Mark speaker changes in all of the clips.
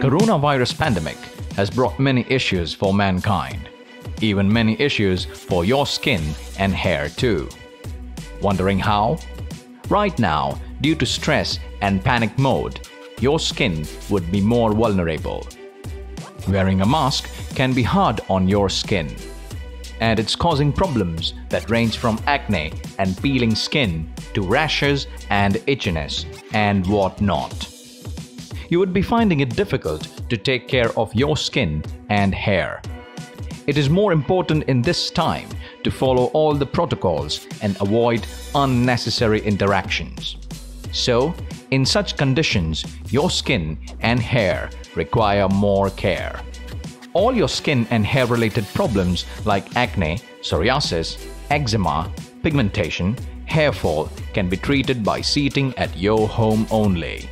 Speaker 1: Coronavirus pandemic has brought many issues for mankind, even many issues for your skin and hair too. Wondering how? Right now, due to stress and panic mode, your skin would be more vulnerable. Wearing a mask can be hard on your skin, and it's causing problems that range from acne and peeling skin to rashes and itchiness and whatnot. You would be finding it difficult to take care of your skin and hair. It is more important in this time to follow all the protocols and avoid unnecessary interactions. So, in such conditions, your skin and hair require more care. All your skin and hair related problems like acne, psoriasis, eczema, pigmentation, hair fall can be treated by seating at your home only.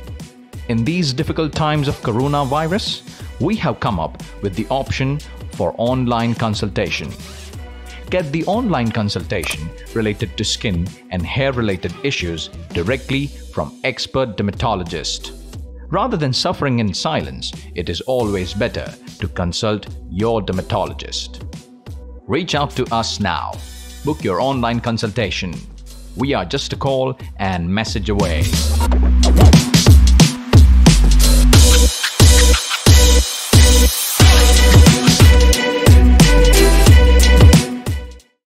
Speaker 1: In these difficult times of coronavirus, we have come up with the option for online consultation. Get the online consultation related to skin and hair related issues directly from expert dermatologist. Rather than suffering in silence, it is always better to consult your dermatologist. Reach out to us now. Book your online consultation. We are just a call and message away.